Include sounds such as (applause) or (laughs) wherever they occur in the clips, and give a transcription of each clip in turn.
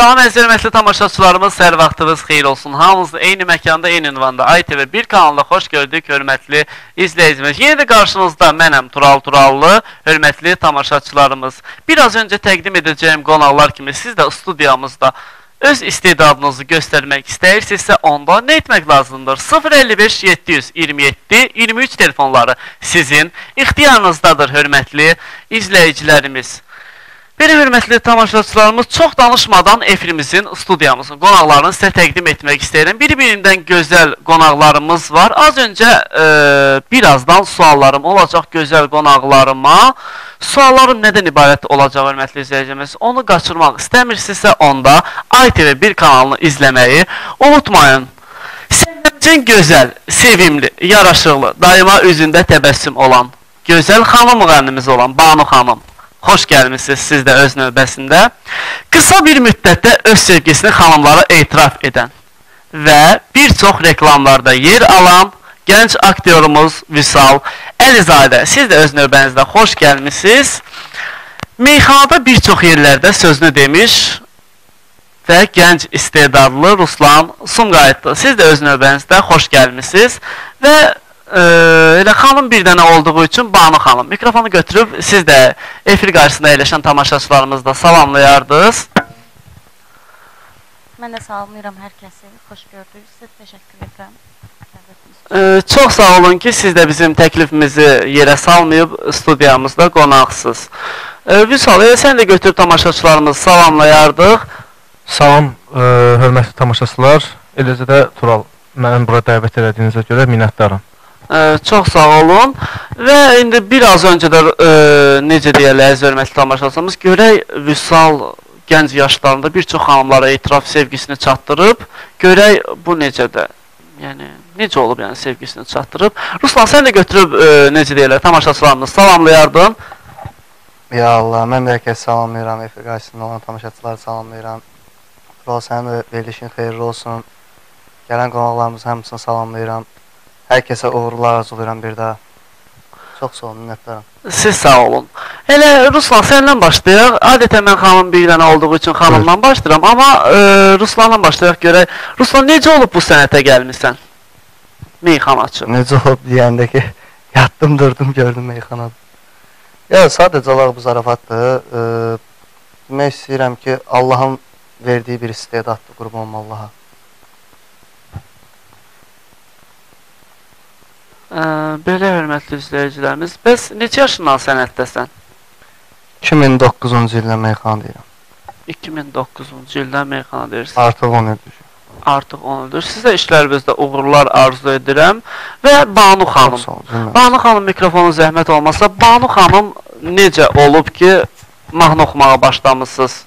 Salam əziz hörmətli tamaşaçılarımız, hər vaxtınız xeyir olsun. Hamınızı eyni məkanda, eyni ünvanda ITV1 kanalında xoş gördük, hörmətli izləyicimiz. Yenə də qarşınızda mənəm Tural Turallı, hörmətli tamaşaçılarımız. Biraz öncə təqdim edəcəyim qonaqlar kimi siz də studiyamızda öz istedadınızı göstərmək istəyirsinizsə, onda nə etmək lazımdır? 055 727 23 telefonları sizin ixtiyarınızdadır, hörmətli izləyicilərimiz. Belə hörmətli tamaşaçılarımız, çox danışmadan efirimizin, studiyamızın qonaqlarını sizə təqdim etmək istəyirəm. Bir-birindən gözəl qonaqlarımız var. Az öncə e, birazdan suallarım olacaq gözəl qonaqlarıma. Suallarım nədən ibarət olacaq hörmətli izləyicimiz? Onu qaçırmaq istəmirsinizsə, onda ITV1 kanalını izləməyi unutmayın. Səndən gözəl, sevimli, yaraşıqlı, daima üzündə təbəssüm olan, gözəl xanım müğənnimiz olan Banu xanım. Xoş gəlmisiniz siz də öz növbəsində. Qısa bir müddətdə öz sevgisini xanımlara etiraf edən və bir çox reklamlarda yer alan gənc aktyorumuz Vüsal Əlizadə. Siz də öz növbənizdə xoş gəlmisiniz. Meyxanada bir çox yerlərdə sözünü demiş və gənc istedadlı Ruslan Sumqayıtlı. Siz də öz növbənizdə xoş gəlmisiniz və e, elə xanım bir dənə olduğu üçün Banu xanım mikrofonu götürüb siz də efir qarşısında əyləşən tamaşaçılarımızı da salamlayardınız. Mən də salamlayıram hər kəsi. Xoş gördük. Sizə təşəkkür edirəm. E, çox sağ olun ki, siz də bizim təklifimizi yerə salmayıb studiyamızda qonaqsınız. Vüsal, elə sən də götürüb tamaşaçılarımızı salamlayardıq. Salam, ə, hörmətli tamaşaçılar. Eləcə də Tural, məni bura dəvət elədiyinizə görə minnətdaram. Ə, çox sağ olun. Və indi biraz öncə də ə, necə deyirlər, əziz hörmətli tamaşaçılarımız, görək Vüsal gənc yaşlarında bir çox xanımlara etiraf sevgisini çatdırıb. Görək bu necədir. Yəni necə olub yəni sevgisini çatdırıb. Ruslan sən də götürüb ə, necə deyirlər, tamaşaçılarımızı salamlayardın. Ya Allah, mən də hər salamlayıram, efir qarşısında olan tamaşaçıları salamlayıram. Tural, sənin də verilişin xeyirli olsun. Gələn qonaqlarımızın hamısını salamlayıram. Hər kəsə uğurlar arzulayıram bir daha. Çox sağ olun, minnətdaram. Siz sağ olun. Elə Ruslan səndən başlayaq. Adətən mən xanım bir dənə olduğu üçün xanımdan başlayıram, amma ə, Ruslandan başlayaq görək. Ruslan necə olub bu sənətə gəlmisən? Meyxanaçı. Necə olub deyəndə ki, (laughs) yatdım, durdum, gördüm meyxanada. Ya, sadəcə olaraq bu zarafatdır. E, demək istəyirəm ki, Allahın verdiyi bir istedaddır, qurban Allaha. Ə, belə hörmətli izləyicilərimiz, bəs neçə yaşından sənətdəsən? 2009-cu ildə meyxana deyirəm. 2009-cu ildən meyxana deyirsən. Artıq 10 ildir. Artıq 10 ildir. Sizə işlərinizdə uğurlar arzu edirəm və Banu xanım. Cümlə. Banu xanım mikrofonu zəhmət olmasa, Banu xanım necə olub ki, mahnı oxumağa başlamısınız?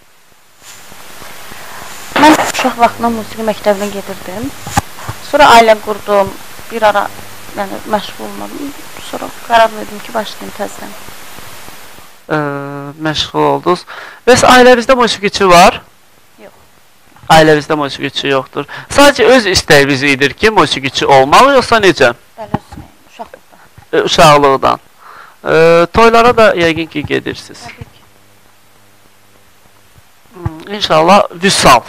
Mən uşaq vaxtında musiqi məktəbinə gedirdim. Sonra ailə qurdum. Bir ara yəni məşğul olmadım. Sonra qərar verdim ki, başlayım təzədən. Ə, məşğul oldunuz. Bəs ailəvizdə musiqiçi var? Yox. Ailəvizdə musiqiçi yoxdur. Sadəcə öz istəyiniz idir ki, musiqiçi olmalı yoxsa necə? Bəli, özüm, uşaqlıqda. Ə, uşaqlıqdan. Ə, toylara da yəqin ki gedirsiniz. Təbii ki. Hmm, İnşallah Vüsal.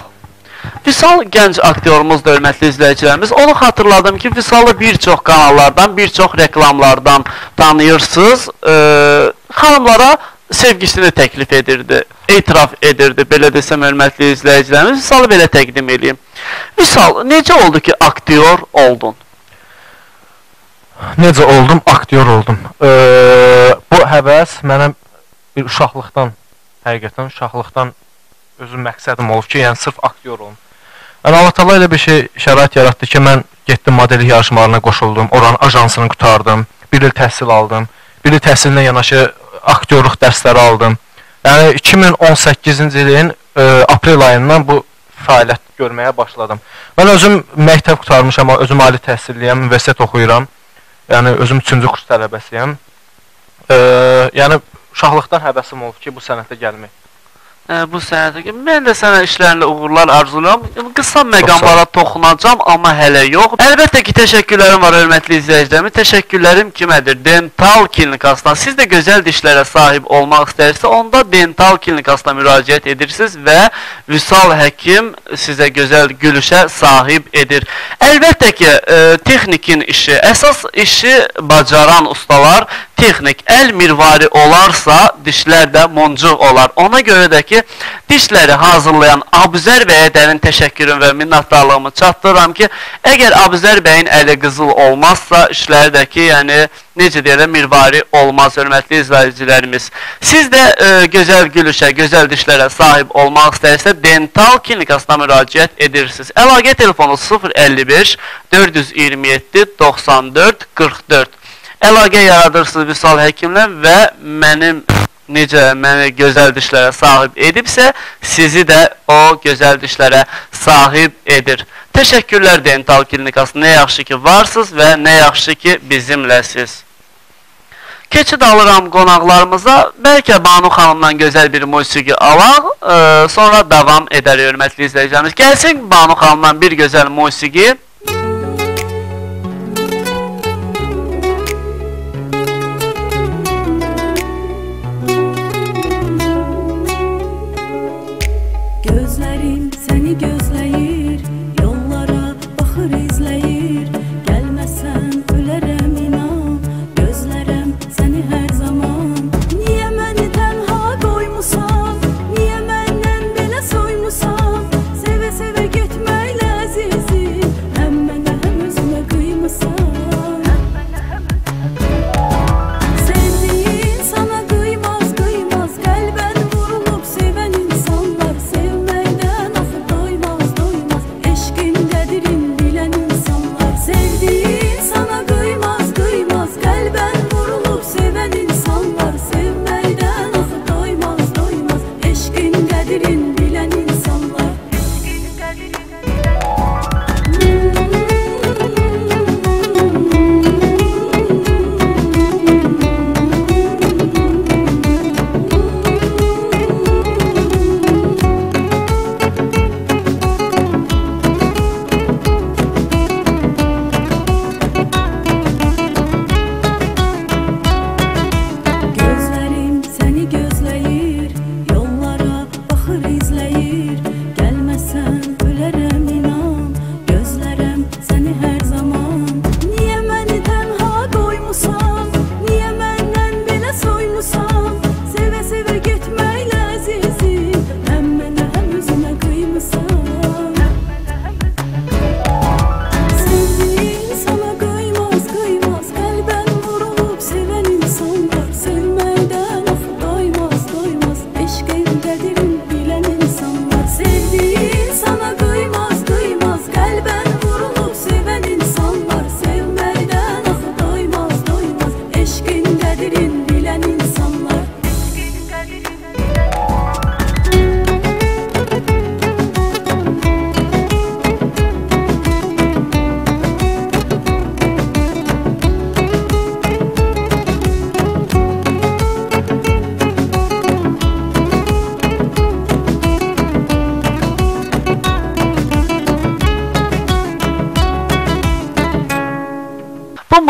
Vüsal gənc aktyorumuzdur, hörmətli izləyicilərimiz. Onu xatırladım ki, Vüsalı bir çox kanallardan, bir çox reklamlardan tanıyırsınız. Ee, xanımlara sevgisini təklif edirdi, etiraf edirdi, belə desəm, hörmətli izləyicilərimiz. Vüsalı belə təqdim edeyim. Vüsal, necə oldu ki, aktyor oldun? Necə oldum? Aktyor oldum. Ə, bu həvəs mənə bir uşaqlıqdan, həqiqətən uşaqlıqdan özüm məqsədim olub ki, yəni sırf aktyor olum. Yəni Allah Taala elə bir şey şərait yaratdı ki, mən getdim modellik yarışmalarına qoşuldum, oranın ajansını qutardım, bir il təhsil aldım. Bir il təhsilinə yanaşı aktyorluq dərsləri aldım. Yəni 2018-ci ilin ə, aprel ayından bu fəaliyyət görməyə başladım. Mən özüm məktəb qutarmışam, amma özüm ali təhsilliyəm, universitet oxuyuram. Yəni özüm 3-cü kurs tələbəsiyəm. Ə, yəni uşaqlıqdan həvəsim olub ki, bu sənətə gəlmək. Ə, bu sənətə ki, mən də sənə işlərində uğurlar arzulayıram. Qısa məqamlara toxunacağam, amma hələ yox. Əlbəttə ki, təşəkkürlərim var hörmətli izləyicilərim. Təşəkkürlərim kimədir? Dental klinikasına. Siz də gözəl dişlərə sahib olmaq istəyirsə, onda Dental klinikasına müraciət edirsiniz və Vüsal həkim sizə gözəl gülüşə sahib edir. Əlbəttə ki, ə, texnikin işi, əsas işi bacaran ustalar texnik əl mirvari olarsa dişlər də moncuq olar. Ona görə də ki, dişləri hazırlayan Abuzər bəyə dərin təşəkkürüm və minnətdarlığımı çatdırıram ki, əgər Abuzər bəyin əli qızıl olmazsa, işləri də ki, yəni necə deyirlər, mirvari olmaz hörmətli izləyicilərimiz. Siz də ə, gözəl gülüşə, gözəl dişlərə sahib olmaq istəyirsə, dental klinikasına müraciət edirsiniz. Əlaqə telefonu 055 427 94 44 əlaqə yaradırsınız Vüsal həkimlə və mənim necə məni gözəl dişlərə sahib edibsə, sizi də o gözəl dişlərə sahib edir. Təşəkkürlər Dental Klinikası. Nə yaxşı ki varsınız və nə yaxşı ki bizimləsiz. Keçid alıram qonaqlarımıza. Bəlkə Banu xanımdan gözəl bir musiqi alaq, ə, sonra davam edərik hörmətli izləyicilərimiz. Gəlsin Banu xanımdan bir gözəl musiqi.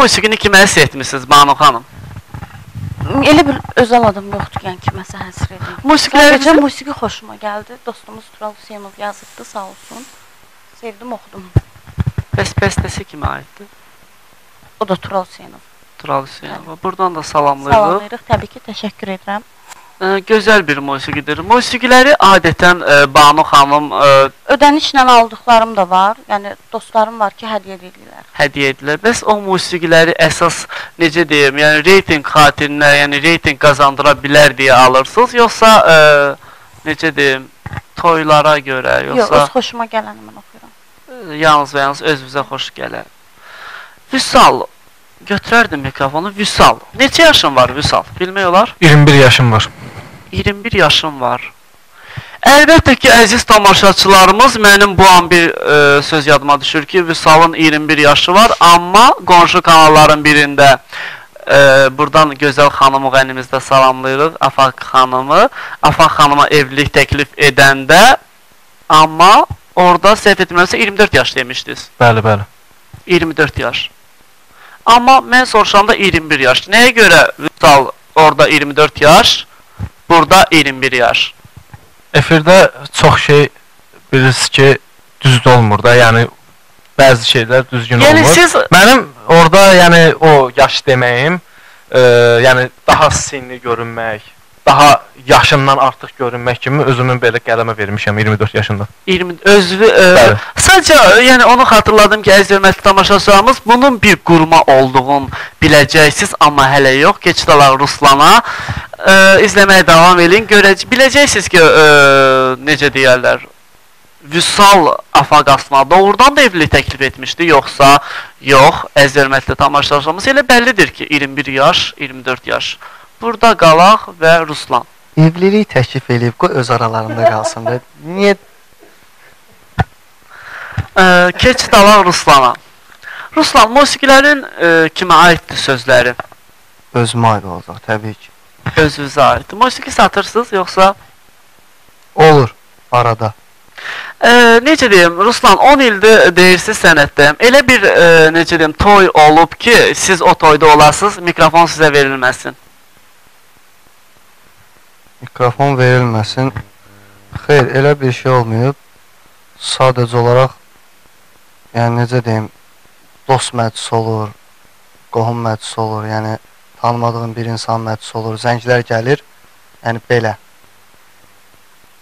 Musiqini kimə həsr etmisiniz Banu xanım? Elə bir özəl adım yoxdur, yəni kiməsə həsr edim. Musiqiləri Sadəcə musiqi xoşuma gəldi. Dostumuz Tural Hüseynov yazıbdı, sağ olsun. Sevdim, oxudum. Bəs bəstəsi kimə aiddir? O da Tural Hüseynov. Tural Hüseynova. Buradan da salamlayırıq. Salamlayırıq. Təbii ki, təşəkkür edirəm. Ə, gözəl bir musiqidir. Musiqiləri adətən ə, Banu xanım ə, Ödənişlə aldıqlarım da var. Yəni dostlarım var ki, hədiyyə edirlər. hədiyyə edilir. Bəs o musiqiləri əsas necə deyim, yəni reytinq xatirinə, yəni reytinq qazandıra bilər deyə alırsınız, yoxsa ə, necə deyim, toylara görə, Yox, yoxsa öz xoşuma gələni mən oxuyuram. ə, yalnız və yalnız özünüzə xoş gələr. Vüsal, götürərdim mikrofonu. Vüsal, neçə yaşın var Vüsal? Bilmək olar? 21 yaşım var. 21 yaşım var. Əlbəttə ki, əziz tamaşaçılarımız, mənim bu an bir e, söz yadıma düşür ki, Vüsalın 21 yaşı var, amma qonşu kanalların birində e, buradan gözəl xanım müğənnimizi də salamlayırıq. Afaq xanımı. Afaq xanıma evlilik təklif edəndə amma orada səhv etmirəmsə 24 yaş demişdiniz. Bəli, bəli. 24 yaş. Amma mən soruşanda 21 yaş. Nəyə görə Vüsal orada 24 yaş, burada 21 yaş? Efirdə çox şey bilirsiniz ki, düzgün olmur da. Yəni bəzi şeylər düzgün Yəni olmur. siz Mənim orada yəni o yaş deməyim, e, yəni daha sinli görünmək, daha yaşımdan artıq görünmək kimi özümün belə qələmə vermişəm 24 yaşında. 20 özlü e, Bəli. sadəcə yəni onu xatırladım ki, əziz hörmətli tamaşaçılarımız bunun bir qurma olduğunu biləcəksiniz, amma hələ yox. Keçid alaq Ruslana. E, izləməyə davam edin. Görəcək biləcəksiniz ki, e, necə deyirlər, Vüsal Afaqasma doğrudan da evlilik təklif etmişdi, yoxsa yox, əziz hörmətli tamaşaçılarımız elə bəllidir ki, 21 yaş, 24 yaş. Burada qalaq və Ruslan. Evlilik təklif eləyib, qoy öz aralarında qalsın da. Niyə Ə, keçid alaq Ruslana. Ruslan, musiqilərin ə, kimə aiddir sözləri? özümə aid olacaq təbii ki. Özünüzə aiddir. Musiqi satırsınız yoxsa Olur arada. ə, necə deyim, Ruslan 10 ildir deyirsiz sənətdəyəm. Elə bir ə, necə deyim, toy olub ki, siz o toyda olasınız, mikrofon sizə verilməsin. Mikrofon verilməsin. Xeyr, elə bir şey olmayıb. Sadəcə olaraq yəni necə deyim, dost məclisi olur, qohum məclisi olur, yəni tanımadığım bir insan məclisi olur, zənglər gəlir. Yəni belə.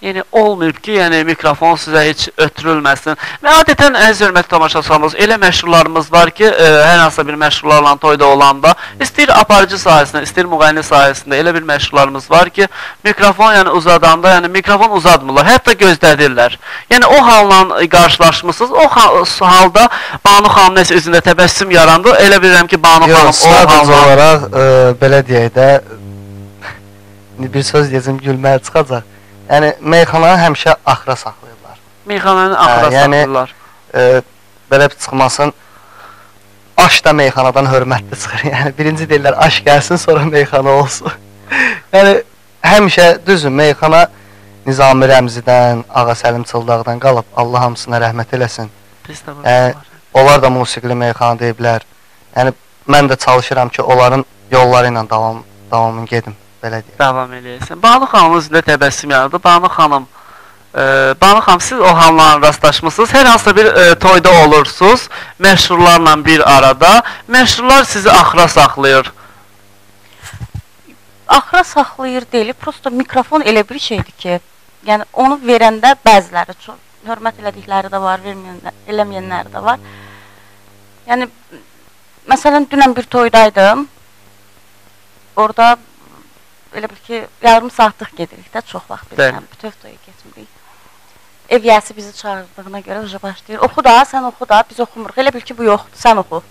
Yəni olmayıb ki, yəni mikrofon sizə heç ötürülməsin. Və adətən əziz hörmətli tamaşaçılarımız, elə məşhurlarımız var ki, ə, hər hansısa bir məşhurlarla toyda olanda, istəyir aparıcı sahəsində, istəyir müğənni sahəsində elə bir məşhurlarımız var ki, mikrofon yəni uzadanda, yəni mikrofon uzatmırlar, hətta gözlədirlər. Yəni o halla qarşılaşmısınız. O ha- halda Banu xanım nəsə üzündə təbəssüm yarandı. Elə bilirəm ki, Banu xanım o sadəcə olaraq ə, belə deyək də bir söz deyəcəm gülməyə çıxacaq. Yəni meyxananı həmişə axıra saxlayırlar. meyxananı axıra Hə, yəni- saxlayırlar. e, belə çıxmasın. Aş da meyxanadan hörmətli çıxır. (laughs) Yəni birinci deyirlər aş gəlsin, sonra meyxana olsun. (laughs) yəni həmişə düzün meyxana Nizami Rəmzidən, Ağa Səlim Çıldağdan qalıb. Allah hamısına rəhmət eləsin. Hə, Onlar da musiqili meyxana deyiblər. Yəni mən də çalışıram ki, onların yolları ilə davam davamını gedim, belə deyim. davam eləyəsən. Banu xanımın üzündə təbəssüm yarandı. Banu xanım, e, Banu xanım siz o hallarla rastlaşmısınız? Hər hansısa bir e, toyda olursunuz, məşhurlarla bir arada. Məşhurlar sizi axıra saxlayır. Axıra saxlayır deyil, prosta mikrofon elə bir şeydir ki, yəni onu verəndə bəziləri çox hörmət elədikləri də var, verməyənlər, eləməyənləri də var. Yəni məsələn dünən bir toydaydım. Orada elə bil ki, yarım saatlıq gedirik də, çox vaxt bilirəm, bütöv toya getmirik. Ev yəsi bizi çağırdığına görə başlayır. Oxu da, sən oxu da, biz oxumuruq. Elə bil ki, bu yoxdur, sən oxu.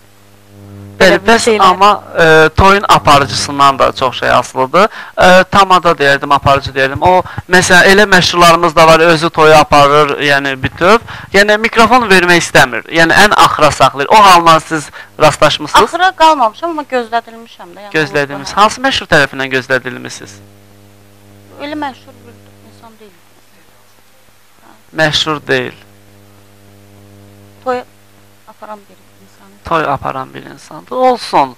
Şeylər. amma e, toyun aparıcısından da çox şey asılıdır. E, tamada deyərdim, aparıcı deyərdim. O məsələn elə məşhurlarımız da var, özü toyu aparır, yəni bütöv. Yəni mikrofon vermək istəmir. Yəni ən axıra saxlayır. O halla siz rastlaşmısınız? Axıra qalmamışam, amma gözlədilmişəm də. Yəni orada. Hansı məşhur tərəfindən gözlədilmisiniz? Elə məşhur bir insan deyil. Məşhur deyil. Toy aparan bir insan. Toy aparan bir insandır. Olsun.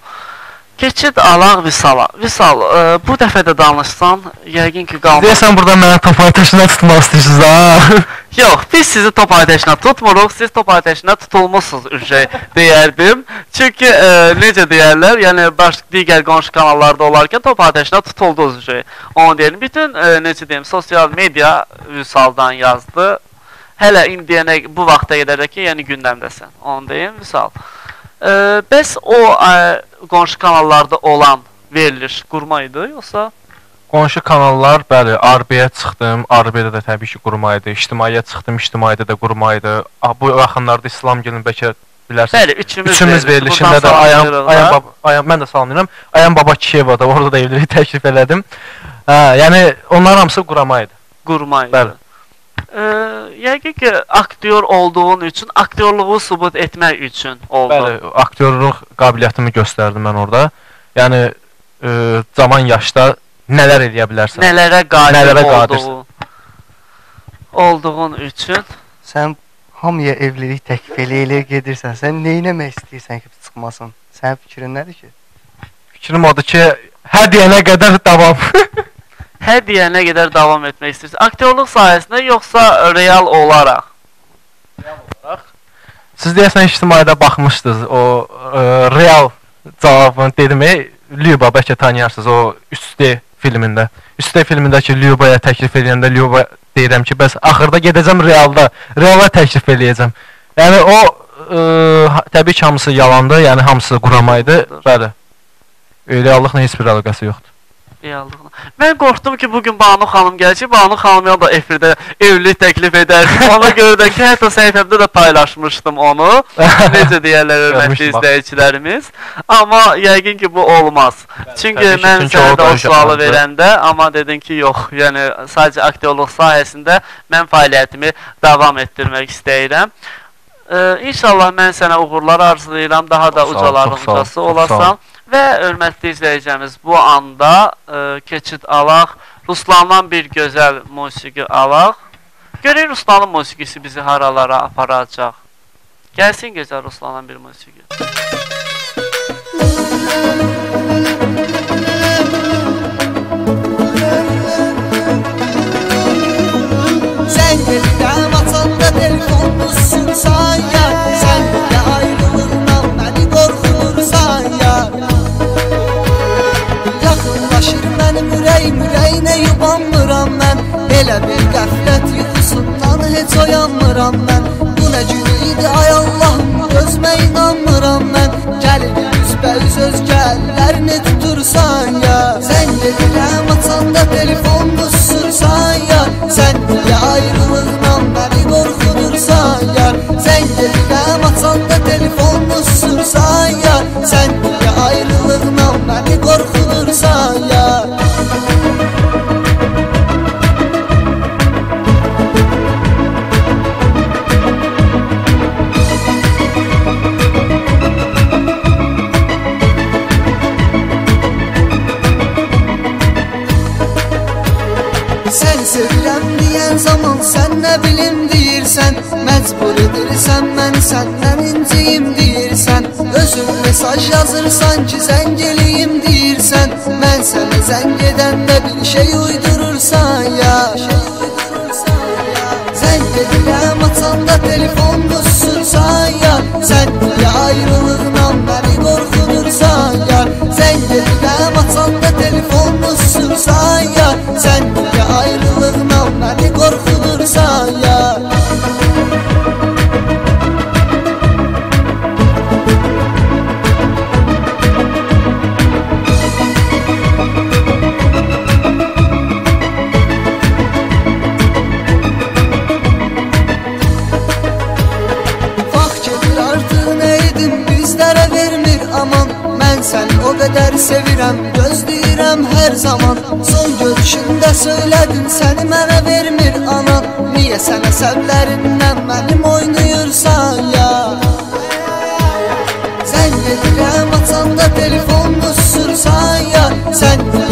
Keçid alaq Visala. Visal, e, bu dəfə də danışsan, yəqin ki qalmaz. Deyəsən burada mənə top atəşinə tutmaq istəyirsiniz ha? (laughs) Yox, biz sizi top atəşinə tutmuruq, siz top atəşinə tutulmusunuz ürcə deyərdim. Çünki e, necə deyərlər, yəni baş digər qonşu kanallarda olarkən top atəşinə tutuldunuz ürcə. Onu deyirəm. Bütün e, necə deyim, sosial media Vüsaldan yazdı. Hələ indiyənə bu vaxta qədərək ki, yəni gündəmdəsən. Onu deyim, Vüsal. E, bəs o e, qonşu kanallarda olan veriliş qurma idi, yoxsa Qonşu kanallar, bəli, RB-yə çıxdım. RB-də də təbii ki, qurma idi. İctimaiyyətə çıxdım, ictimaiyyətdə də qurma idi. Bu yaxınlarda İslam gəlin bəlkə bilərsiniz. Bəli, üçümüz, Üçümüz verilişi. verilişində də ayam ayam da. baba ayam mən də salamlayıram. Ayam baba Kiyevada orada da evlilik təklif elədim. Hə, yəni onların hamısı qurama idi. qurma idi. Bəli. Ee, yəqin ki, aktyor olduğun üçün, aktyorluğu sübut etmək üçün oldu. Bəli, aktyorluq qabiliyyətimi göstərdim mən orada. Yəni e, cavan yaşda nələr edə bilərsən? Nələrə qadir Nələrə olduğu, qadirsən? olduğun üçün Sən hamıya evlilik təklif elə-elə gedirsən. Sən nə etmək istəyirsən ki, çıxmasın? Sənin fikrin nədir ki? Fikrim odur ki, hər deyənə qədər davam. (laughs) hər deyənə qədər davam etmək istəyirsən. Aktyorluq sahəsində yoxsa real olaraq? Siz deyəsən ictimaiyyətə baxmışdınız. O e, real cavabını dedim. E, Lyuba bəlkə tanıyarsınız o 3D filmində. 3D filmindəki Lyubaya təklif edəndə Lyuba deyirəm ki, bəs axırda gedəcəm realda, reala təklif eləyəcəm. Yəni o e, ha- təbii ki, hamısı yalandır, yəni hamısı quramaydı. Bəli. E, reallıqla heç bir əlaqəsi yoxdur. Reallığına. Mən qorxdum ki, bu gün Banu xanım gələcək. Banu xanım da efirdə evlilik təklif edər. (laughs) Ona görə də ki, hətta səhifəmdə də paylaşmışdım onu. Necə deyirlər (laughs) hörmətli izləyicilərimiz. Amma yəqin ki, bu olmaz. Çünki mən sənə də o sualı verəndə, amma dedin ki, yox, yəni sadəcə aktyorluq sahəsində mən fəaliyyətimi davam etdirmək istəyirəm. Ee, inşallah mən sənə uğurlar arzulayıram. Daha da ucaların ucası çox sağ ol. Və hörmətli izləyicimiz, bu anda e, keçid alaq. Ruslandan bir gözəl musiqi alaq. Görək Ruslanın musiqisi bizi haralara aparacaq. Gəlsin gözəl Ruslandan bir musiqi. Sen gelirəm açanda telefonlusun ya Elə bir qəflət yuxusundan heç oyanmıram mən Bu nə gün idi ay Allahım gözmə inanmıram mən Gəlir üzbəüz özgə əllərini tutursan ya. Sən gedirəm açanda telefonu susursan ya. Sən niyə ayrılığından məni qorxudursan ya. Sən gedirəm açanda telefonu susursan ya. Sən niyə yazırsan ki zəng eləyim deyirsən Mən sənə zəng edəndə bir şey uydurursan ya. Zəng edirəm açanda telefonu susursan ya. Sən niyə ayrılığından məni qorxudursan ya. Zəng edirəm açanda telefonu susursan ya. Sən niyə ayrılığından məni qorxudursan ya zaman Son görüşündə söylədin səni mənə vermir anan Niyə sən əsəblərindən mənim oynayırsan ya? Sən edirəm açanda telefonu susursan ya. Sən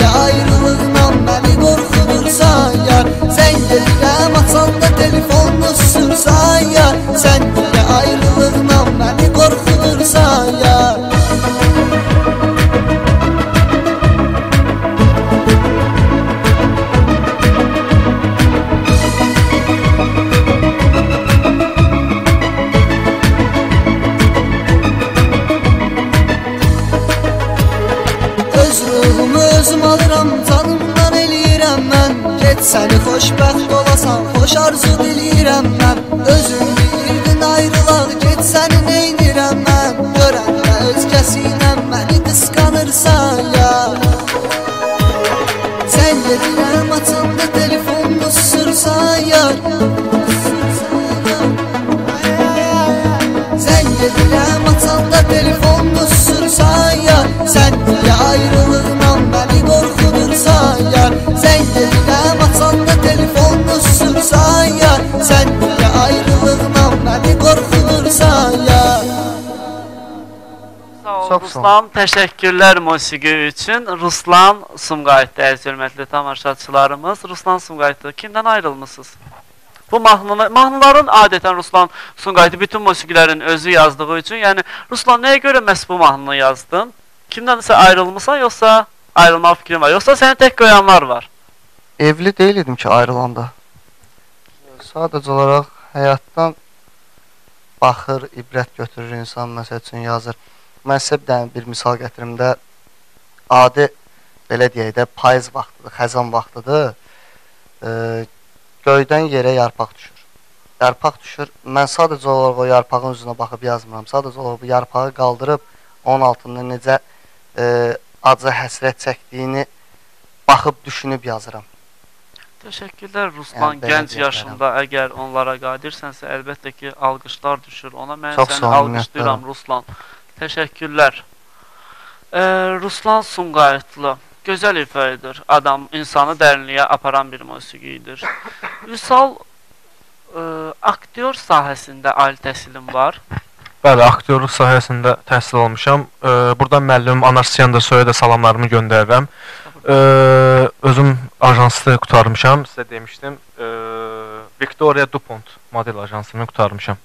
Ruslan, təşəkkürlər musiqi üçün. Ruslan Sumqayıtlı əziz hörmətli tamaşaçılarımız. Ruslan Sumqayıtlı kimdən ayrılmısınız? Bu mahnını, mahnıların adətən Ruslan Sumqayıtlı bütün musiqilərin özü yazdığı üçün, yəni Ruslan nəyə görə məhz bu mahnını yazdın? Kimdənsə ayrılmısan yoxsa ayrılmaq fikrin var? Yoxsa səni tək qoyanlar var? Evli deyil idim ki ayrılanda. Sadəcə olaraq həyatdan baxır, ibrət götürür insan məsəl üçün yazır. Mən sizə bir dənə bir misal gətirim də adi belə deyək də payız vaxtıdır, xəzan vaxtıdır. E, göydən yerə yarpaq düşür. Yarpaq düşür. Mən sadəcə olaraq o yarpağın üzünə baxıb yazmıram. Sadəcə olaraq bu yarpağı qaldırıb onun altında necə e, acı həsrət çəkdiyini baxıb düşünüb yazıram. Təşəkkürlər Ruslan. Yəni, Gənc yaşında əgər onlara qadirsənsə, əlbəttə ki, alqışlar düşür. Ona mən Çox səni alqışlayıram. Ruslan. Təşəkkürlər. Ee, Ruslan Sumqayıtlı gözəl ifadə Adam insanı dərinliyə aparan bir musiqidir. Vüsal e, aktyor sahəsində ali təhsilim var. Bəli, aktyorluq sahəsində təhsil almışam. E, buradan müəllimim Anarsiyan da soya da salamlarımı göndərirəm. E, özüm ajansda qutarmışam, sizə demişdim. E, Victoria Dupont model ajansını qutarmışam.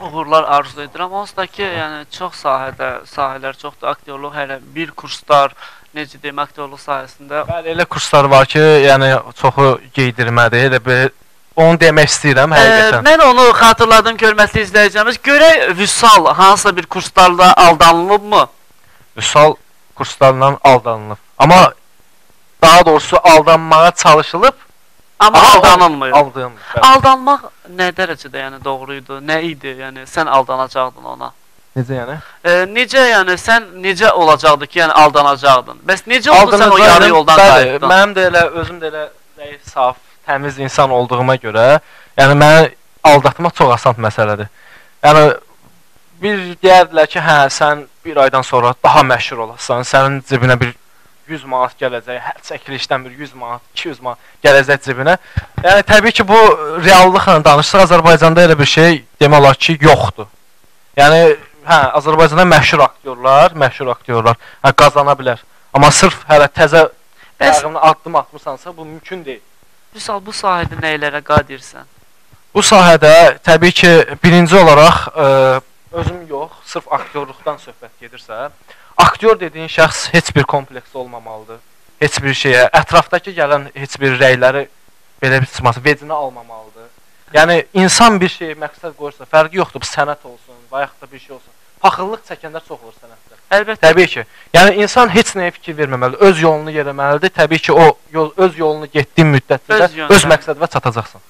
Uğurlar arzu edirəm. Onsuz da ki, yəni çox sahədə, sahələr çoxdur. Aktyorluq hələ bir kurslar, necə deyim, aktyorluq sahəsində Bəli, elə kurslar var ki, yəni çoxu geydirmədir. Elə bir onu demək istəyirəm Ə, həqiqətən. mən onu xatırladım hörmətli izləyicimiz. Görək Vüsal hansısa bir kurslarda aldanılıbmı? Vüsal kurslarla aldanılıb. Amma daha doğrusu aldanmağa çalışılıb, Amma amma aldanılmır. Aldanılıb. bəli. Aldanmaq nə dərəcədə yəni doğru idi? Nə idi? Yəni sən aldanacaqdın ona. Necə yəni? E, necə yəni sən necə olacaqdı ki, yəni aldanacaqdın? Bəs necə oldu sən o Aldanacaq yarı yoldan Bəli, qayıtdın? Mənim də elə özüm də elə zəif, saf, təmiz insan olduğuma görə, yəni məni aldatmaq çox asan məsələdir. Yəni bir deyərdilər ki, hə, sən bir aydan sonra daha məşhur olasan, sənin cibinə bir 100 manat gələcək, hər çəkilişdən bir 100 manat, 200 manat gələcək cibinə. Yəni təbii ki, bu reallıqla danışsaq Azərbaycanda elə bir şey demək olar ki, yoxdur. Yəni hə, Azərbaycanda məşhur aktyorlar, məşhur aktyorlar hə, qazana bilər. Amma sırf hələ təzə ayağını addım atmısansa bu mümkün deyil. Vüsal bu sahədə nələrə qadirsən? Bu sahədə təbii ki, birinci olaraq ə, özüm yox, sırf aktyorluqdan söhbət gedirsə, aktyor dediyin şəxs heç bir kompleksi olmamalıdır. Heç bir şeyə, ətrafdakı gələn heç bir rəyləri belə bir çıxması vecinə almamalıdır. Yəni insan bir şeyə məqsəd qoyursa, fərqi yoxdur, bu sənət olsun, yaxud da bir şey olsun. Paxıllıq çəkənlər çox olur sənətdə. Əlbəttə Təbii ki. Yəni insan heç nəyə fikir verməməlidir. Öz yolunu yeriməlidir. Təbii ki, o yol öz yolunu getdiyin müddətdə Öz öz, məqsədinə çatacaqsan.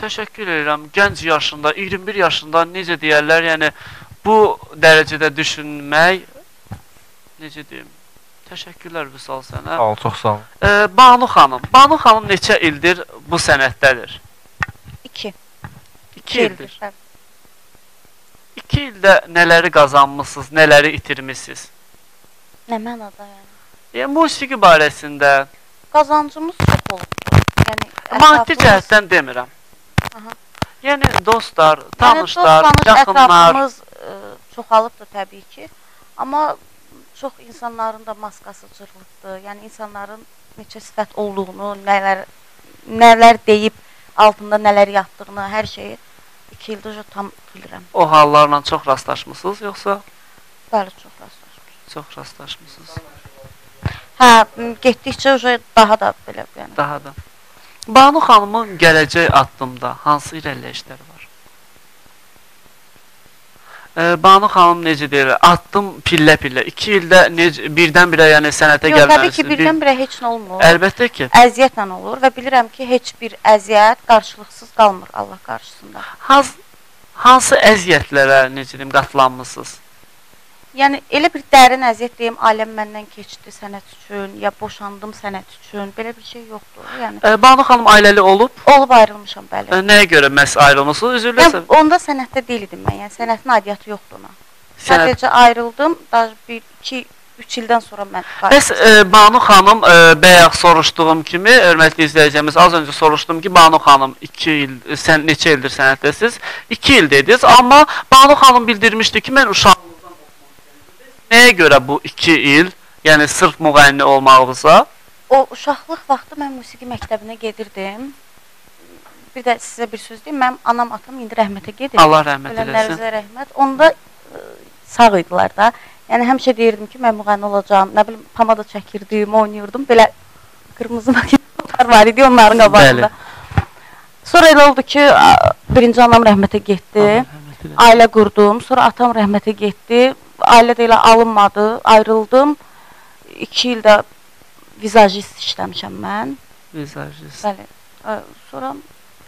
Təşəkkür edirəm. Gənc yaşında, 21 yaşında necə deyərlər, yəni bu dərəcədə düşünmək necə deyim? Təşəkkürlər Vüsal sənə. Sağ ol, çox sağ ol. E, Banu xanım. Banu xanım neçə ildir bu sənətdədir? 2. 2 ildir. 2 ildə nələri qazanmısınız, nələri itirmisiniz? Nə mənada yəni? Yəni musiqi barəsində, Qazancımız çox olub. Yəni maddi cəhətdən demirəm. Aha. Yəni dostlar, Yəni, tanışlar, dost, tanış, yaxınlar, ətrafımız ə, çoxalıbdır təbii ki. Amma çox insanların da maskası cırılıbdır. Yəni insanların neçə sifət olduğunu, nələr nələr deyib altında nələr yatdığını, hər şeyi 2 ildir tam bilirəm. o hallarla çox rastlaşmısınız yoxsa Bəli, çox rastlaşmışam. çox rastlaşmısınız? Hə, getdikcə uje daha da belə yəni. Daha da. Banu xanımın gələcək addımda hansı irəliləyişlər var? Banu xanım necə deyir? Addım pillə-pillə. 2 ildə necə birdən-birə yəni sənətə Yox, gəlməsi. təbii ki, birdən-birə heç nə olmur. Əlbəttə ki. Əziyyətlə olur və bilirəm ki, heç bir əziyyət qarşılıqsız qalmır Allah qarşısında. Hansı hansı əziyyətlərə necə deyim qatılanmısınız? Yəni elə bir dərin əziyyət deyim, aləm məndən keçdi sənət üçün, ya boşandım sənət üçün, belə bir şey yoxdur. Yəni Ee, Banu xanım ailəli olub. olub ayrılmışam bəli. Ee, Nəyə görə məhz ayrılmısınız? Üzrlə Yəni onda sənətdə deyildim mən. Yəni sənətin aidiyyatı yoxdur ona. sənət. Sadəcə ayrıldım, daha bir 2 3 ildən sonra mən Bəs e, Banu xanım e, bayaq soruşduğum kimi, hörmətli izləyicimiz, az öncə soruşdum ki, Banu xanım 2 il, sən neçə ildir sənətdəsiz? 2 il dediniz, amma Banu xanım bildirmişdi ki, mən istəyirdim. Nəyə görə bu 2 il, yəni sırf müğənni olmağınıza? O uşaqlıq vaxtı mən musiqi məktəbinə gedirdim. Bir də sizə bir söz deyim, mənim anam, atam indi rəhmətə gedib. Allah rəhmət eləsin. Ölənlərinizə rəhmət. Onda ə, sağ idilər də. Yəni həmişə deyirdim ki, mən müğənni olacağam. Nə bilim, pomada çəkirdim, oynayırdım. Belə qırmızı (laughs) makinatlar var idi onların qabağında. Sonra elə oldu ki, birinci anam rəhmətə getdi. Allah rəhmət eləsin. Ailə qurdum. Sonra atam rəhmətə getdi. Ailədə elə alınmadı, ayrıldım. 2 ildə vizajist işləmişəm mən. Vizajist. Bəli. Sonra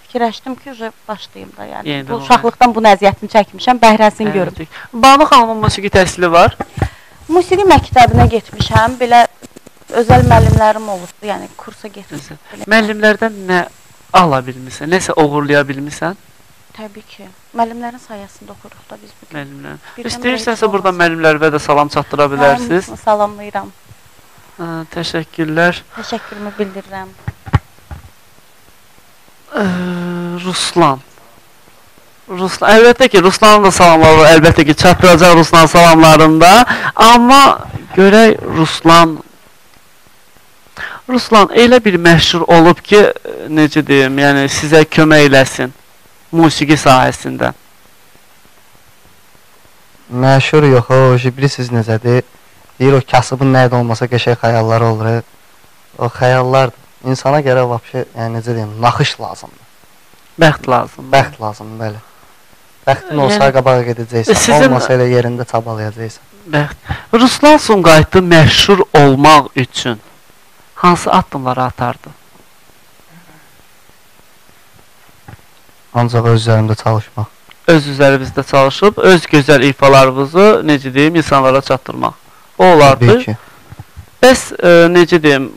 fikirləşdim ki, uje başlayım da, yəni Yenidən bu o- uşaqlıqdan bu əziyyətini çəkmişəm, bəhrəsini görüm. Hə, Banu xanımın musiqi təhsili var. Musiqi məktəbinə getmişəm, belə özəl müəllimlərim olubdu, yəni kursa getmişəm. Müəllimlərdən nə ala bilmisən, nəsə oğurlaya bilmisən? Təbii ki. Müəllimlərin sayəsində oxuruq da biz bu gün. Müəllimlər. İstəyirsənsə burada müəllimlərə də salam çatdıra bilərsiniz. Hamısını Salamlayıram. Hə, təşəkkürlər. Təşəkkürümü bildirirəm. Ə, Ruslan. Ruslan, əlbəttə ki, Ruslanın da salamları əlbəttə ki, çatdıracaq Ruslan salamlarında. Amma görək Ruslan Ruslan elə bir məşhur olub ki, necə deyim, yəni sizə kömək eləsin musiqi sahəsində. Məşhur yox, o bilirsiniz necədir? Deyir o kasıbın nədə olmasa qəşəng xəyalları olur. O xəyallar insana görə vəbşə, yəni necə deyim, naxış lazımdır. Bəxt lazım. Bəxt lazımdır, bəli. Bəxtin olsa Yəni- qabağa gedəcəksən, Sizin- olmasa elə yerində çabalayacaqsan. Bəxt. Ruslan Sumqayıtlı məşhur olmaq üçün hansı addımları atardı? Ancaq öz üzərimdə çalışmaq. öz üzərinizdə çalışıb öz gözəl ifalarınızı necə deyim insanlara çatdırmaq. O olardı. Bəs e, necə deyim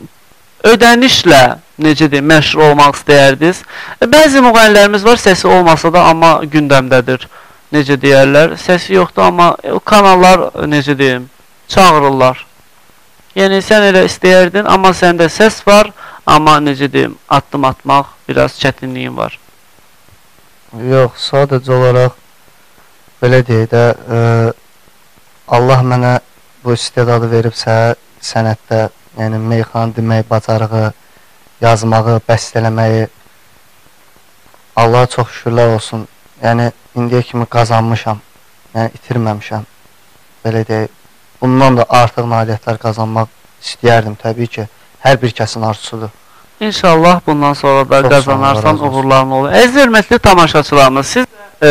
ödənişlə necə deyim məşhur olmaq istəyərdiniz? E, bəzi müğənnilərimiz var, səsi olmasa da amma gündəmdədir. Necə deyərlər? Səsi yoxdur amma e, o kanallar e, necə deyim çağırırlar. Yəni sən elə istəyərdin, amma səndə səs var, amma necə deyim addım atmaq biraz çətinliyin var. Yox, sadəcə olaraq belə deyək də, ə, Allah mənə bu istedadı veribsə sənətdə, yəni meyxana demək bacarığı, yazmağı, bəstələməyi Allaha çox şükürlər olsun. Yəni indiyə kimi qazanmışam. Yəni itirməmişəm. Belə deyək. Bundan da artıq nailiyyətlər qazanmaq istəyərdim təbii ki. Hər bir kəsin arzusudur. İnşallah bundan sonra da Çox qazanarsan uğurların olur. Əziz hörmətli tamaşaçılarımız, siz e,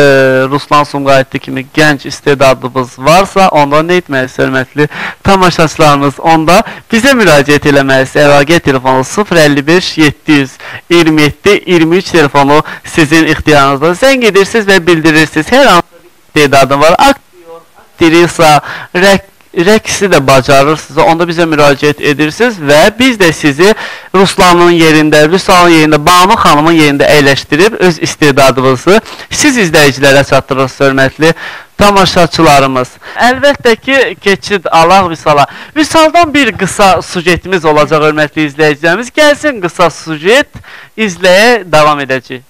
Ruslan Sumqayıtlı kimi gənc istedadınız varsa, onda nə etməlisiniz hörmətli tamaşaçılarımız? Onda bizə müraciət eləməlisiniz. Əlaqə telefonu 055 727 23 telefonu sizin ixtiyarınızda. Zəng edirsiniz və bildirirsiniz. Hər hansı istedadın var. Aktyor, aktrisa, rəq rəqsi də bacarırsınızsa, onda bizə müraciət edirsiniz və biz də sizi Ruslanın yerində, Vüsalın yerində, Banu xanımın yerində əyləşdirib öz istedadınızı siz izləyicilərə çatdırırsınız, hörmətli tamaşaçılarımız. Əlbəttə ki, keçid alaq Vüsala. Vüsaldan bir qısa sujetimiz olacaq, hörmətli izləyicilərimiz. Gəlsin qısa sujet, izləyə davam edəcəyik.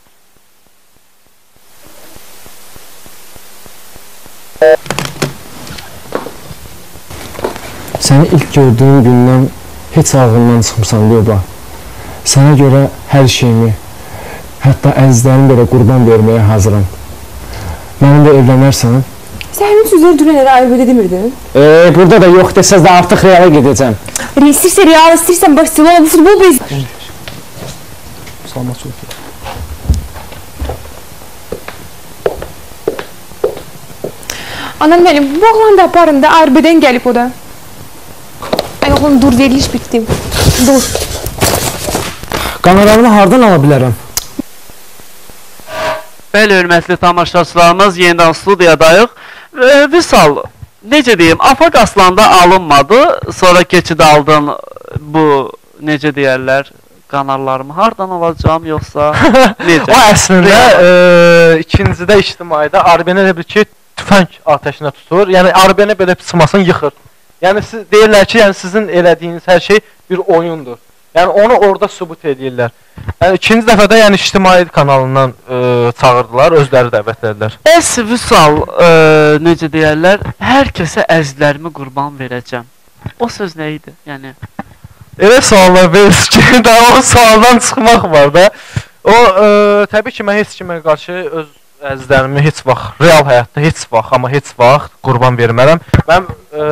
Səni ilk gördüyüm gündən heç ağlımdan çıxmısan Leyla. Sənə görə hər şeyimi, hətta əzizlərimi belə qurban verməyə hazıram. Mənimlə evlənərsən? Sən həmin sözləri dünən elə ayıbıda demirdin? E, burada da yox desəz də artıq reala gedəcəm. İstəyirsən Real, istəyirsən Barcelona, bu futbol biz. Salma çox. Anam mənim, bu oğlan da aparın da Ayıbıdan gəlib o da. Ay oğlum dur veriliş bitdi. Dur. Qameralımı hardan ala bilərəm? Bəli, hörmətli tamaşaçılarımız, yenidən studiyadayıq. E, Vüsal, necə deyim, Afaq Aslanda alınmadı, sonra keçid aldın bu necə deyərlər, kanallarımı hardan alacağam yoxsa (laughs) necə? O əslində e, ikincidə ictimaidə Arbeni elə bil ki, tüfəng atəşinə tutur. Yəni Arbeni belə sımasını yıxır. Yəni siz deyirlər ki, yəni sizin elədiyiniz hər şey bir oyundur. Yəni onu orada sübut edirlər. Yəni ikinci dəfə də yəni ictimai kanalından ə, çağırdılar, özləri dəvət etdilər. Bəs Vüsal, ə, necə deyərlər, hər kəsə əzlərimi qurban verəcəm. O söz nə idi? Yəni Elə suallar verirsiniz ki, (laughs) daha o sualdan çıxmaq var da. O ə, təbii ki, mən heç kimə qarşı öz əzizlərimi heç vaxt real həyatda heç vaxt, amma heç vaxt qurban vermərəm. Mən ə,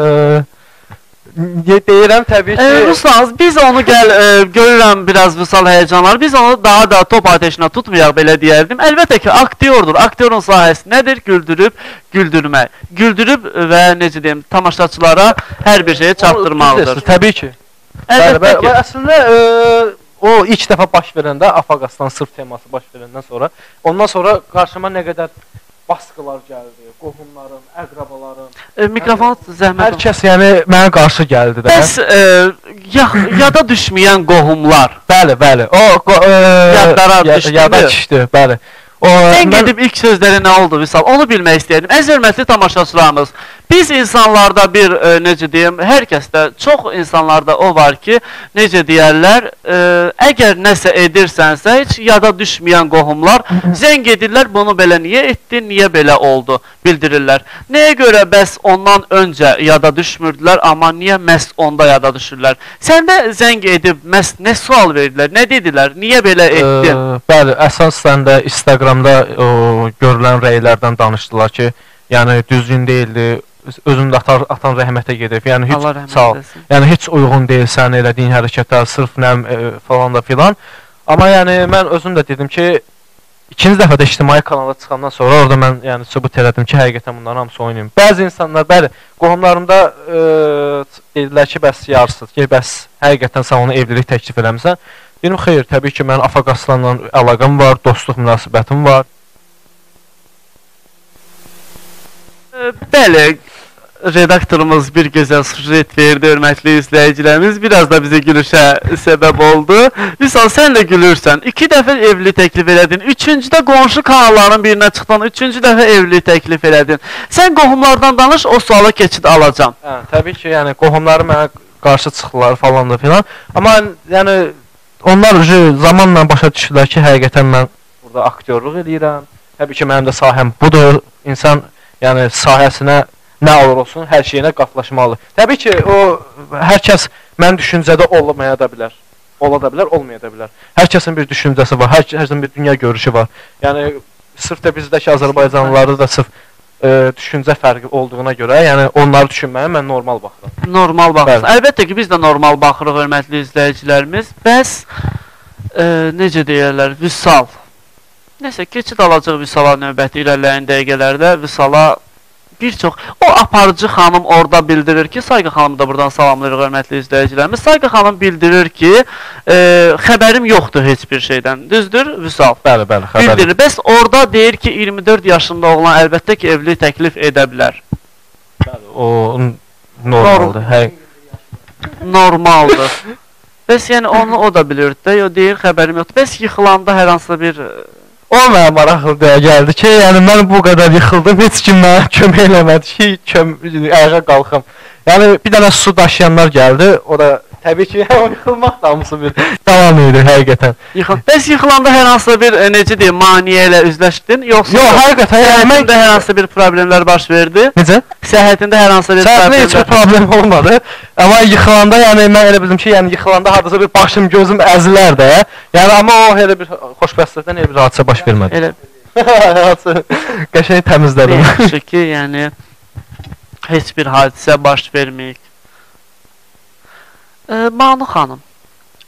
deyirəm təbii ki, E, Ruslan, biz onu gəl e, görürəm biraz Vüsal həyəcanlar. Biz onu daha da top ateşinə tutmayaq belə deyərdim. Əlbəttə ki, aktyordur. Aktyorun sahəsi nədir? Güldürüb, güldürmək. Güldürüb və necə deyim, tamaşaçılara hər bir şeyi çatdırmalıdır. deyirsiz, Təbii ki. Bəli, Əlbəttə bəli, ki. və əslində ə, o ilk dəfə baş verəndə Afaqastan sırf teması baş verəndən sonra, ondan sonra qarşıma nə qədər baskılar gəldi, qohumlarım, əqrabalarım. E, mikrofon zəhmət. Hər kəs yəni mənə qarşı gəldi də. Bəs e, ya, yada düşməyən qohumlar. Bəli, bəli. O ə, Yadlara ya- düşdü Yada düşdü, bəli. O Sən mən- gedib ilk sözləri nə oldu Vüsal? Onu bilmək istəyirdim. Əziz hörmətli tamaşaçılarımız, biz insanlarda bir e, necə deyim, hər kəsdə, çox insanlarda o var ki, necə deyərlər, e, əgər nəsə edirsənsə, heç yada düşməyən qohumlar zəng edirlər, bunu belə niyə etdin, niyə belə oldu, bildirirlər. Nəyə görə bəs ondan öncə yada düşmürdülər, amma niyə məhz onda yada düşürlər? Səndə zəng edib məhz nə sual verdilər, nə dedilər, niyə belə etdin? Ə, bəli, əsasən də Instagramda o görülən rəylərdən danışdılar ki, yəni düzgün deyildi. Özüm də atan, atan rəhmətə gedib. Yəni heç sağ ol. eləsin. Yəni heç uyğun deyil sən elədiyin hərəkətlər, sırf nə e, falan da filan. Amma yəni mən özüm də dedim ki, ikinci dəfə də ictimai kanala çıxandan sonra orada mən yəni sübut elədim ki, həqiqətən bunların hamısı oynayım. Bəzi insanlar, bəli, qohumlarımda e, dedilər ki, bəs yarsız ki, bəs həqiqətən sən ona evlilik təklif eləmisən. Dedim, xeyr, təbii ki, mənim Afaqaslanla əlaqəm var, dostluq münasibətim var. Ee, Bəli, redaktorumuz bir gözəl sujet verdi, hörmətli izləyicilərimiz. Biraz da bizə gülüşə səbəb oldu. Vüsal, sən də gülürsən. İki dəfə evli təklif elədin. Üçüncüdə qonşu kanalların birinə çıxdan, üçüncü dəfə evli təklif elədin. Sən qohumlardan danış, o suala keçid alacam. Hə, təbii ki, yəni qohumları mənə qarşı çıxdılar falan da filan. Amma yəni onlar zamanla başa düşdülər ki, həqiqətən mən burada aktyorluq edirəm. Təbii ki, mənim də sahəm budur. İnsan yəni sahəsinə nə olur olsun, hər şeyinə qatlaşmalı. Təbii ki, o hər kəs mənim düşüncədə olmaya da bilər. Ola da bilər, olmaya da bilər. Hər kəsin bir düşüncəsi var, hər kəsin bir dünya görüşü var. Yəni sırf da bizdəki Azərbaycanlılarda da sırf e, düşüncə fərqi olduğuna görə, yəni onları düşünməyə mən normal baxıram. Normal baxırsan. Əlbəttə ki, biz də normal baxırıq, hörmətli izləyicilərimiz. Bəs e, necə deyirlər, Vüsal. Nəsə keçid alacaq Vüsala növbəti irəliləyən dəqiqələrdə Vüsala bir çox o aparıcı xanım orada bildirir ki, Sayqa xanımı da buradan salamlayırıq hörmətli izləyicilərimiz. Sayqa xanım bildirir ki, e, xəbərim yoxdur heç bir şeydən. Düzdür, Vüsal? Bəli, bəli, xəbər. Bildirir. Bəs orada deyir ki, 24 yaşında oğlan əlbəttə ki, evlilik təklif edə bilər. Bəli, o normaldır. Hə, Normaldır. (laughs) Bəs yəni onu o da bilirdi də, yo deyir xəbərim yoxdur. Bəs yıxılanda hər hansısa bir o mənə maraqlı deyə gəldi ki, yəni mən bu qədər yıxıldım, heç kim mənə (laughs) kömək eləmədi ki, köm ayağa qalxım. Yəni bir dənə su daşıyanlar gəldi, o da təbii ki, (laughs) o yıxılmaq da hamısı bir davam edir həqiqətən. yıxıl. Bəs yıxılanda hər hansısa bir e, necə deyim, maneə ilə üzləşdin, yoxsa Yox, həqiqətən yəni mən səhhətində hər hansısa bir problemlər baş verdi? necə? Səhhətində hər hansısa bir Səhətdə heç bir problem olmadı. Amma yıxılanda, yəni mən elə bildim ki, yəni yıxılanda hardasa bir başım, gözüm əzilər də. Yəni amma o elə bir xoşbəxtlikdən elə bir hadisə baş vermədi. elə (laughs) qəşəng təmizlədim. yaxşı ki, yəni heç bir hadisə baş verməyib. E, Banu xanım,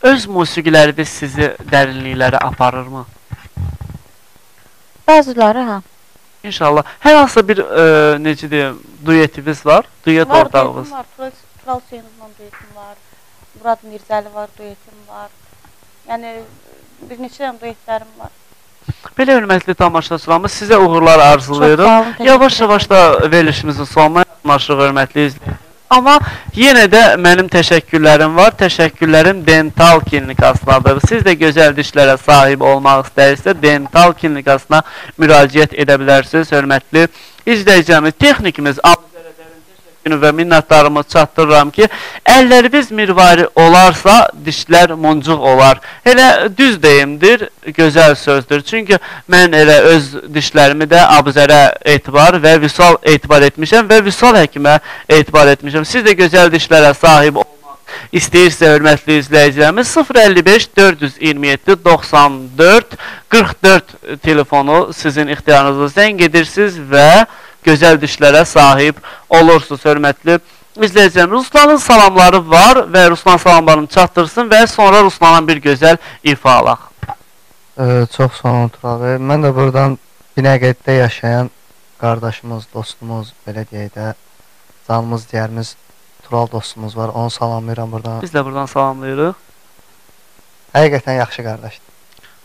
öz musiqiləriniz sizi dərinliklərə aparırmı? Bəziləri hə. İnşallah. Hər hansısa bir e, necə deyim, duetiniz var, duet Var ortağınız. duetim var. Tural, Hüseynovla duetim var. Murad Mirzəli var, duetim var. Yəni bir neçə dənə duetlərim var. Belə hörmətli tamaşaçılarımız sizə uğurlar arzulayırıq. Yavaş-yavaş da verilişimizin sonuna yaxınlaşırıq hörmətli izləyicilər. Amma yenə də mənim təşəkkürlərim var. Təşəkkürlərim Dental Klinikasınadır. Siz də gözəl dişlərə sahib olmaq istəyirsə, Dental Klinikasına müraciət edə bilərsiniz. Hörmətli izləyicilərimiz, texnikimiz Abdüzərədərin təşəkkür günü və minnətdarımı çatdırıram ki, əlləriniz mirvari olarsa, dişlər muncuq olar. Elə düz deyimdir, gözəl sözdür. Çünki mən elə öz dişlərimi də Abuzərə etibar və Vüsal etibar etmişəm və Vüsal həkimə etibar etmişəm. Siz də gözəl dişlərə sahib olmaq istəyirsə hörmətli izləyicilərimiz 055 427 94 44 telefonu sizin ixtiyarınızda zəng edirsiniz və gözəl dişlərə sahib olursunuz hörmətli izləyicilərimiz. Ruslanın salamları var və Ruslan salamlarını çatdırsın və sonra Ruslandan bir gözəl ifa alaq. Ee, çox sağ olun Tural bəy. Mən də buradan Binəqəddə yaşayan qardaşımız, dostumuz, belə deyək də, canımız, diyərimiz Tural dostumuz var. Onu salamlayıram buradan. Biz də buradan salamlayırıq. Həqiqətən yaxşı qardaşdır.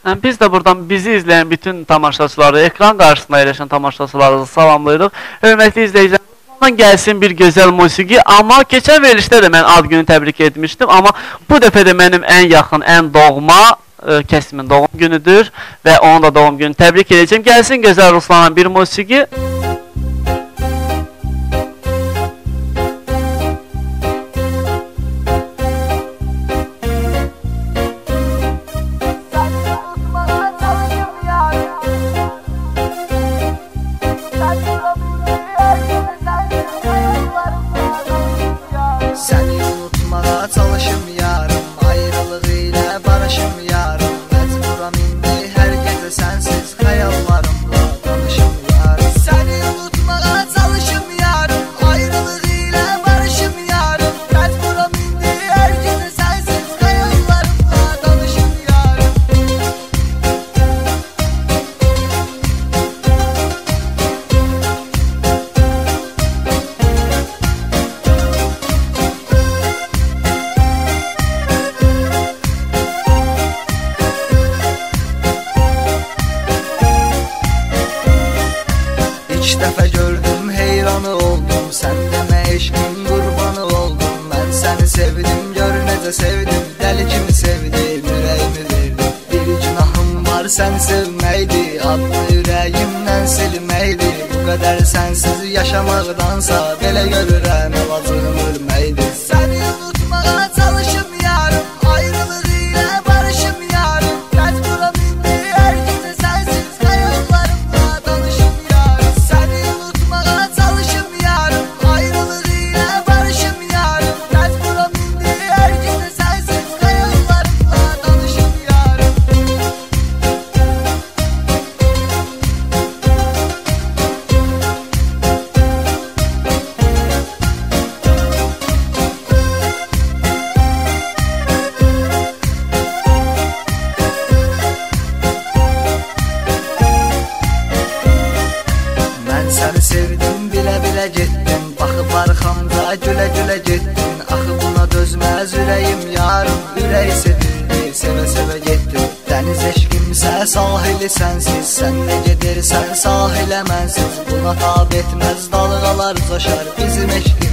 Həm biz də buradan bizi izləyən bütün tamaşaçıları, ekran qarşısında əyləşən tamaşaçıları salamlayırıq. Hörmətli izləyicilər, bundan gəlsin bir gözəl musiqi, amma keçən verilişdə də mən ad günü təbrik etmişdim, amma bu dəfə də mənim ən yaxın, ən doğma ə, kəsimin doğum günüdür və onun da doğum gününü təbrik edəcəm. Gəlsin gözəl Ruslanın bir musiqi. Səni sahili sənsiz Sən də gedirsən sahilə mənsiz Buna tab etməz dalğalar coşar Bizim eşqimizə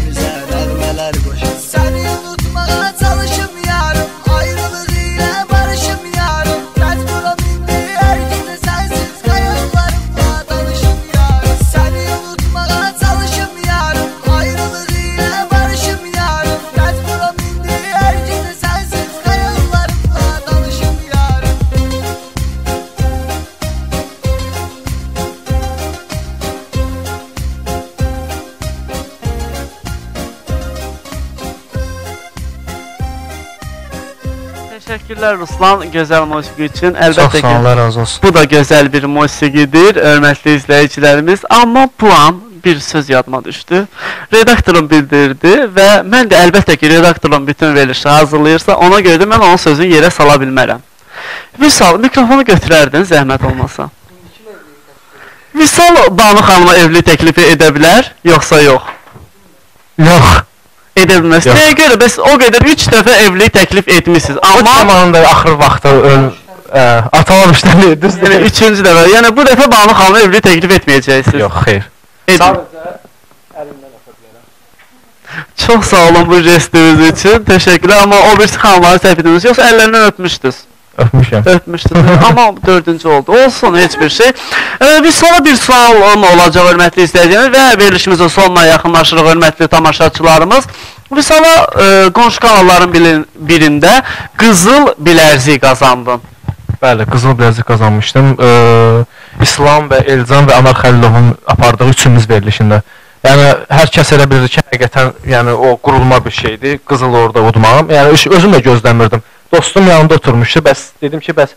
Təşəkkürlər Ruslan gözəl musiqi üçün. Əlbəttə ki, razı olsun. bu da gözəl bir musiqidir, hörmətli izləyicilərimiz. Amma bu an bir söz yadıma düşdü. Redaktorum bildirdi və mən də əlbəttə ki, redaktorum bütün verilişi hazırlayırsa, ona görə də mən onun sözünü yerə sala bilmərəm. Vüsal, mikrofonu götürərdin zəhmət olmasa. Vüsal Banu xanıma evli təklifi edə bilər, yoxsa yox? Yox. Yox. Nəyə görə? Bəs o qədər 3 dəfə evlilik təklif etmisiniz. Amma zamanında axır vaxtı öl ə, atamamışlar. (laughs) Düz yəni deyil. üçüncü dəfə. Yəni bu dəfə Banu xanıma evlilik təklif etməyəcəksiniz. Yox, xeyr. Edin. Çox sağ olun bu jestiniz üçün. Təşəkkürlər. Amma o birisi xanımları səhv etdiniz. Yoxsa əllərindən öpmüşdünüz. Öpmüşəm. Öpmüşdü. (laughs) Amma dördüncü oldu. Olsun heç bir şey. Ee, biz sonra bir sual olacaq hörmətli izləyicilər və verilişimizin sonuna yaxınlaşırıq hörmətli tamaşaçılarımız. Vüsala e, qonşu kanalların birin- birində qızıl bilərzik qazandın. Bəli, qızıl biləzik qazanmışdım. Ee, İslam və Elcan və Anar Xəlilovun apardığı üçümüz verilişində. Yəni hər kəs elə bilir ki, həqiqətən yəni o qurulma bir şeydir. Qızıl orada udmağım. Yəni öz- özüm də gözləmirdim. Dostum yanında oturmuşdu. Bəs dedim ki, bəs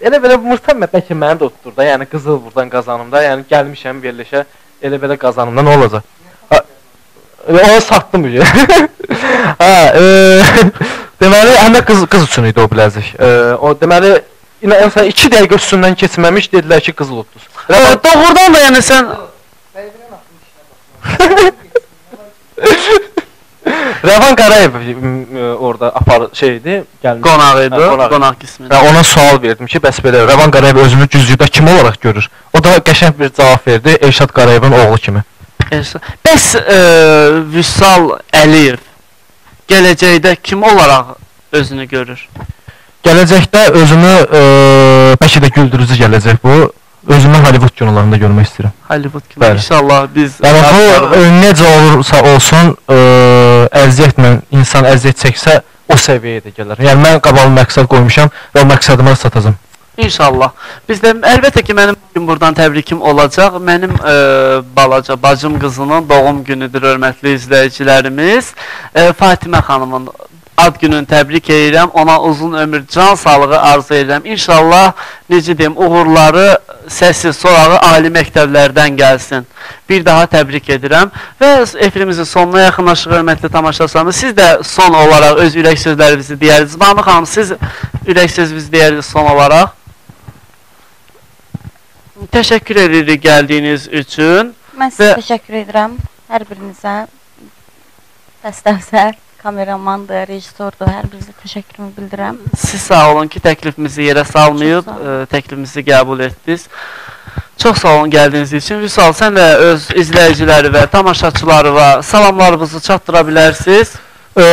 elə belə vursan mən bəlkə məni də utdur da. Yəni qızıl burdan qazanım da. Yəni gəlmişəm verilişə elə belə qazanım da nə olacaq? Ha, e, Onu satdım bir. (laughs) ha, e, deməli həm də qız qız üçün idi o biləzik. E, o deməli İlə məsələn 2 dəqiqə üstündən keçməmiş dedilər ki, qızıl udduz. Ee, doğrudan da yəni sən (laughs) (laughs) Rəvan Qarayev orada apar şeydi, gəlmiş. qonaq idi, Hə, qonaq idi. qonaq qismində. Və ona sual verdim ki, bəs belə Rəvan Qarayev özünü güzgüdə kim olaraq görür? O da qəşəng bir cavab verdi, Elşad Qarayevin oğlu kimi. Bəs e, Vüsal Əliyev gələcəkdə kim olaraq özünü görür? Gələcəkdə özümü e, bəlkə də güldürücü gələcək bu. Özümü Hollywood kinolarında görmək istəyirəm. Hollywood kimi. Bəli. İnşallah biz Yəni bu e, necə olursa olsun, e, əziyyətlə insan əziyyət çəksə o səviyyəyə də gələr. Yəni mən qabalı məqsəd qoymuşam və o məqsədimə çatacağam. İnşallah. Biz də əlbəttə ki mənim bu gün buradan təbrikim olacaq. Mənim e, balaca bacım qızının doğum günüdür hörmətli izləyicilərimiz. E, Fatimə xanımın ad gününü təbrik edirəm. Ona uzun ömür, can sağlığı arzu edirəm. İnşallah necə deyim, uğurları, səsi, sorağı ali məktəblərdən gəlsin. Bir daha təbrik edirəm və efirimizin sonuna yaxınlaşırıq hörmətli tamaşaçılarımız. Siz də son olaraq öz ürək sözlərinizi deyərdiniz. Banu xanım, siz ürək sözünüzü deyərdiniz son olaraq. Təşəkkür edirik gəldiyiniz üçün. Mən sizə Və- təşəkkür edirəm hər birinizə. Dəstəvsə, kameramandır, rejissordur, hər birinizə təşəkkürümü bildirirəm. Siz sağ olun ki, təklifimizi yerə salmayıb, ə, təklifimizi qəbul etdiniz. Çox sağ olun gəldiyiniz üçün. Vüsal, sən də öz izləyiciləri və tamaşaçıları salamlarınızı çatdıra bilərsiniz. E,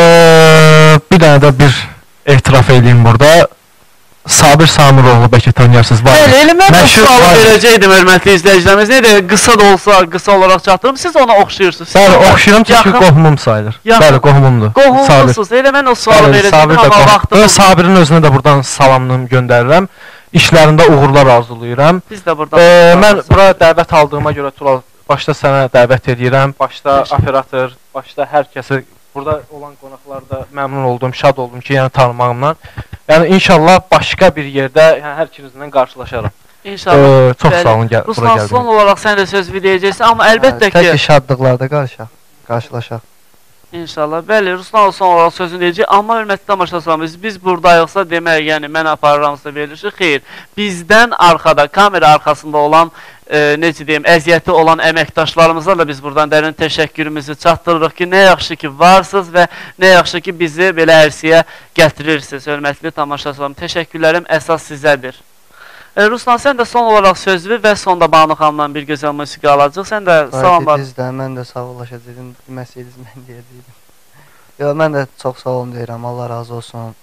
bir dənə də bir etiraf edeyim burada. Sabir Samiroğlu bəlkə tanıyarsınız. Bəli, elə mən bu sualı var. verəcəkdim hörmətli izləyicilərimiz. Nə də qısa da olsa, qısa olaraq çatdırım. Siz ona oxşayırsınız. Bəli, oxşayıram çünki qohumum sayılır. Bəli, qohumumdur. Qohumlusunuz. Elə mən o sualı Bəli, verəcəkdim, Sabir vaxtımız Sabirin özünə də buradan salamlığımı göndərirəm. İşlərində uğurlar arzulayıram. biz də burada. Ee, mən bura dəvət aldığıma görə Tural başda sənə dəvət edirəm. Başda operator, başda hər kəsi burada olan qonaqlarda məmnun oldum, şad oldum ki, yəni tanımağımdan. Yəni inşallah başqa bir yerdə yəni hər ikinizlə qarşılaşaram. İnşallah. Ee, çox Bəli. sağ olun gəl bura Ruslan son gəldiniz. olaraq sən də söz verəcəksən, amma əlbəttə Tək ki, şadlıqlarda qarşılaşaq. Qarşılaşaq. İnşallah. Bəli, Ruslan son olaraq sözünü deyəcək. Amma hörmətli tamaşaçılarımız, biz buradayıqsa demək, yəni mən aparıramsa verilişi xeyr. Bizdən arxada, kamera arxasında olan e, necə deyim, əziyyəti olan əməkdaşlarımıza da biz buradan dərin təşəkkürümüzü çatdırırıq ki, nə yaxşı ki varsınız və nə yaxşı ki bizi belə ərsiyə gətirirsiniz. Hörmətli tamaşaçılarım, təşəkkürlərim əsas sizədir. E, Ruslan sən də son olaraq sözlü və sonda Banu xanımdan bir gözəl musiqi alacaq. Sən də salamlar. Salamlar. də mən də sağollaşacaqdım. Deməsəydiniz mən deyəcəydim. Yo, mən də çox sağ olun deyirəm. Allah razı olsun.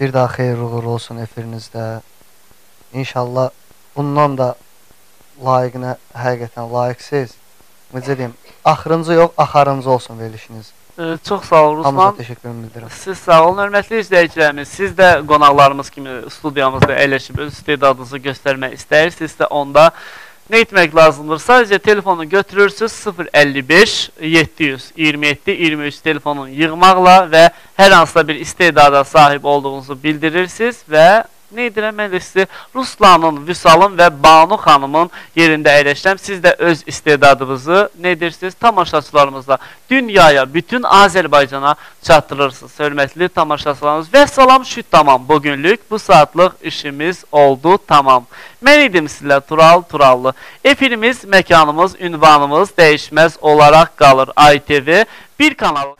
Bir daha xeyir uğurlu olsun efirinizdə. İnşallah bundan da layiqinə həqiqətən layiqsiz. Necə deyim? Axırıncı yox, axarıncı olsun verilişiniz. Çox sağ ol Hamınıza Ruslan. təşəkkürümü bildirirəm. Siz sağ olun, hörmətli izləyicilərimiz. Siz də qonaqlarımız kimi studiyamızda əyləşib öz istedadınızı göstərmək istəyirsinizsə, onda nə etmək lazımdır? Sadəcə telefonu götürürsüz 055 727 23 telefonunu yığmaqla və hər hansısa bir istedada sahib olduğunuzu bildirirsiniz və nə edirəm mən də sizi Ruslanın, Vüsalın və Banu xanımın yerində əyləşirəm. Siz də öz istedadınızı nə edirsiniz? Tamaşaçılarımızla dünyaya, bütün Azərbaycana çatdırırsınız. Hörmətli tamaşaçılarımız və salam şüd tamam. Bugünlük bu saatlıq işimiz oldu tamam. Mən idim sizlə Tural Turallı. Efirimiz, məkanımız, ünvanımız dəyişməz olaraq qalır. ITV bir kanal.